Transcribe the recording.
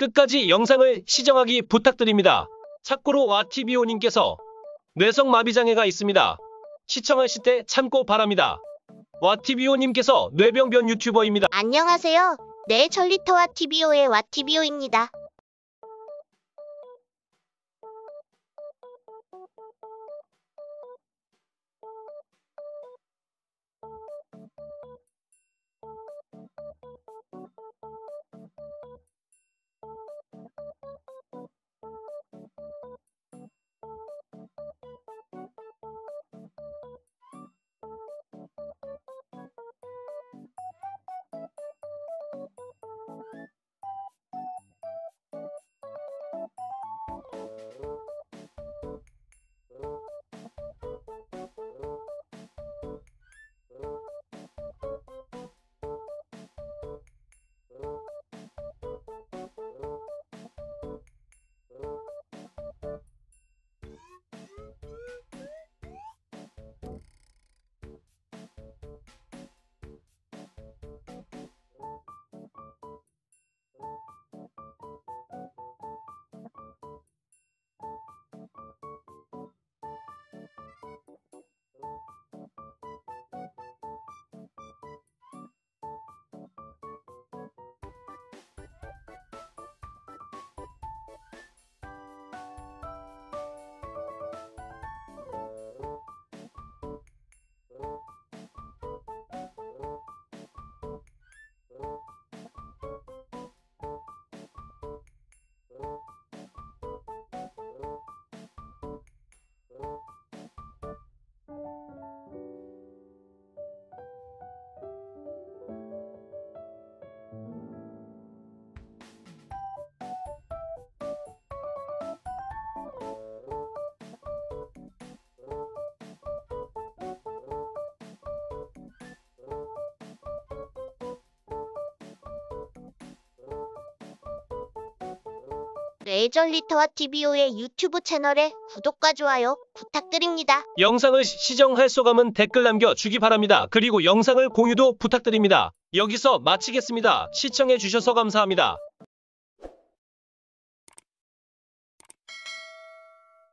끝까지 영상을 시정하기 부탁드립니다. 참고로 와TVO님께서 뇌성마비장애가 있습니다. 시청하실 때 참고 바랍니다. 와TVO님께서 뇌병변 유튜버입니다. 안녕하세요. 네, 전리터와 TVO의 와TVO입니다. 네, 전리터와 TVO의 유튜브 채널에 구독과 좋아요 부탁드립니다. 영상을 시- 시정할 소감은 댓글 남겨주기 바랍니다. 그리고 영상을 공유도 부탁드립니다. 여기서 마치겠습니다. 시청해주셔서 감사합니다.